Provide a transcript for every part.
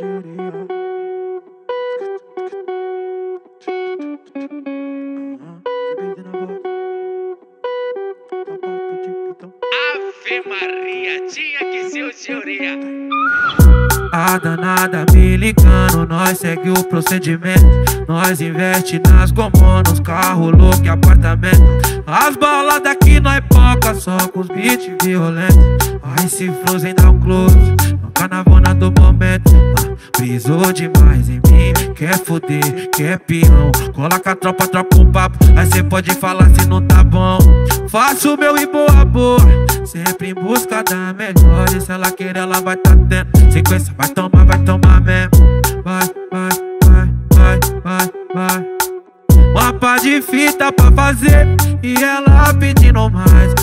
Ave Maria, tinha que ser o senhoria. A danada me ligando, nós segue o procedimento. Nós investe nas gomonas, carro louco e apartamento. As balas daqui nós poca, só com os beats violentos. Vai se frozen dá um close, no carnavona do momento. Ah, brisou demais em mim, quer foder, quer peão. Coloca a tropa, troca um papo, aí cê pode falar se não tá bom. Faço meu e boa boa, sempre em busca da melhor. E se ela querer, ela vai tá tendo. Sequência, vai tomar, vai tomar mesmo. Vai, vai, vai, vai, vai, vai. Mapa de fita pra fazer e ela pedindo mais.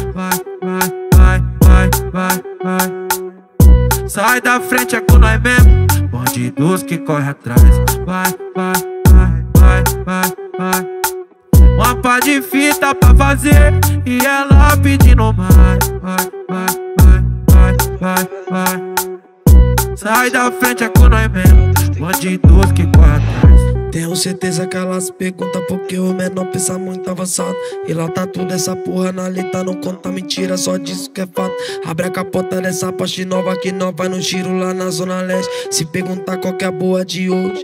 Sai da frente, é com nós mesmo. Bandidos que corre atrás. Vai, vai, vai, vai, vai, vai. Mapa de fita pra fazer e ela pedindo mais. Vai, vai, vai, vai, vai, vai. Sai da frente, é com nós mesmo. Bandidos que corre atrás. Tenho certeza que elas perguntam porque o menor pensa muito avançado. E lá tá tudo essa porra na letra, não conta mentira, só diz que é fato. Abre a capota dessa parte nova que nós vai no giro lá na Zona Leste. Se perguntar qual que é a boa de hoje.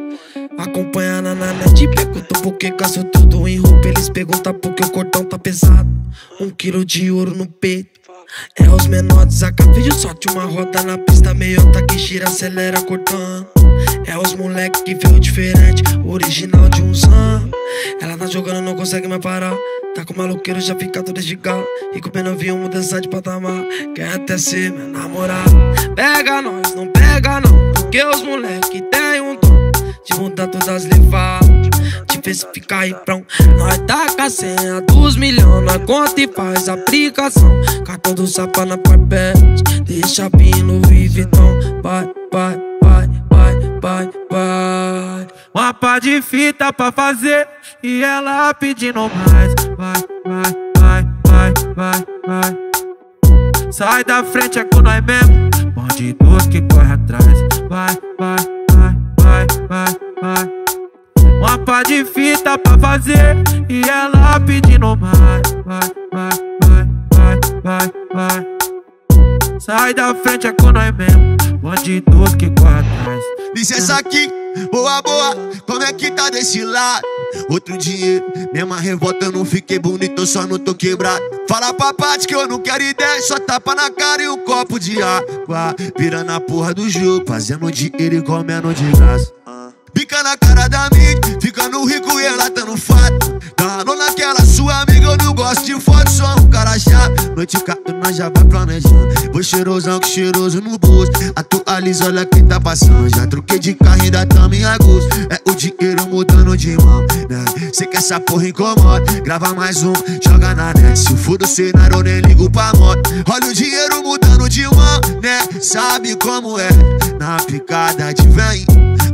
Acompanha na net, perguntam por que gasto tudo em roupa. Eles perguntam por que o cordão tá pesado. Um quilo de ouro no peito. É os menores, a vídeo sorte uma roda na pista meiota que gira, acelera cortando. É os moleque que veio diferente, original de um zan. Ela tá jogando, não consegue mais parar. Tá com maloqueiro, já fica todo galo. E com pena vinho, mudança de patamar. Quer até ser meu namorado. Pega nós, não pega não. Porque os moleque tem um dom de mudar todas as levadas. De ver se fica aí pronto. Nós tá com a senha dos milhões. Nós conta e faz aplicação. Cartão do sapa na papete. Deixa vir no Vuitton. Vai, vai, vai, vai, vai. Mapa de fita pra fazer e ela pedindo mais. Vai, vai, vai, vai, vai, vai. Sai da frente, é com nós mesmo. Bandidos que corre atrás. Vai, vai, vai, vai, vai, vai. Mapa de fita pra fazer e ela pedindo mais. Vai, vai, vai, vai, vai, vai. Sai da frente, é com nós mesmo. Bandidos que corre atrás. Licença aqui, boa, boa, como é que tá desse lado? Outro dinheiro, mesma revolta, eu não fiquei bonito, só não tô quebrado. Fala pra parte que eu não quero ideia, só tapa na cara e um copo de água. Vira na porra do jogo, fazendo dinheiro e comendo de graça. Pica na cara da mídia, ficando rico e relatando fato. Dando naquela sua amiga, eu não gosto de foto, Noite cato, nós já vai planejando. Vou cheirosão que cheiroso no bolso. Atualiza, olha quem tá passando. Já troquei de carro, ainda tamo em agosto. É o dinheiro mudando de mão, né? Cê que essa porra incomoda. Grava mais um, joga na net. Se for do cenário, eu nem ligo pra moto. Olha o dinheiro mudando de mão, né? Sabe como é? Na picada de vem.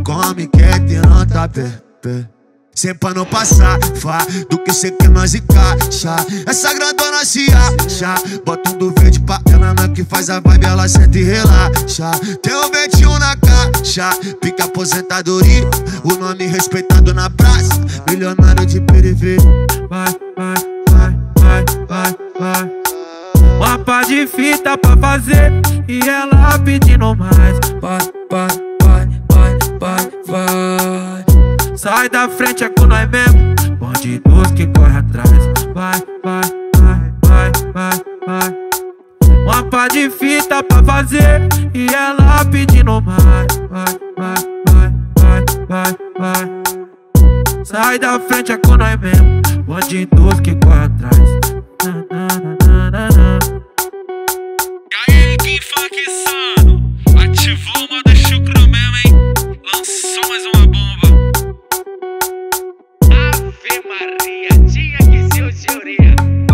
Come, quer ter nota pé, pé. Sempre pra não passar, fá Do que cê quer nós encaixa Essa grandona se acha Bota um do verde pra ela na que faz a vibe Ela senta e relaxa Tem um 21 na caixa Pica aposentadoria O nome respeitado na praça Milionário de periferia Vai, vai, vai, vai, vai, vai. Mapa de fita pra fazer e ela pedindo mais. Vai, vai, vai, vai, vai, vai. Sai da frente, é com nós mesmo. Bandidos que corre atrás. Vai, vai, vai, vai, vai, vai. Mapa de fita pra fazer e ela pedindo mais. Vai, vai, vai, vai, vai, vai. Sai da frente, é com nós mesmo. Bandidos que corre atrás. Ave Maria, tinha que ser o Júria.